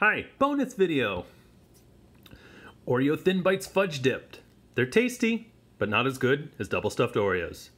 Hi, bonus video! Oreo Thin Bites Fudge Dipped. They're tasty, but not as good as double stuffed Oreos.